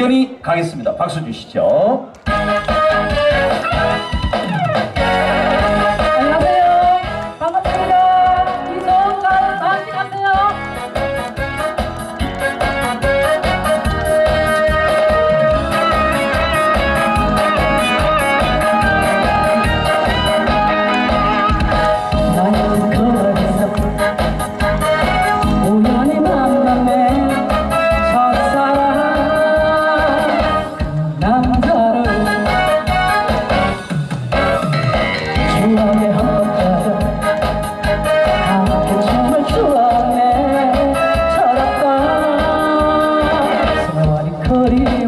리언이 가겠습니다. 박수 주시죠. Hare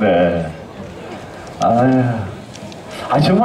네. 아유. 아, 정말.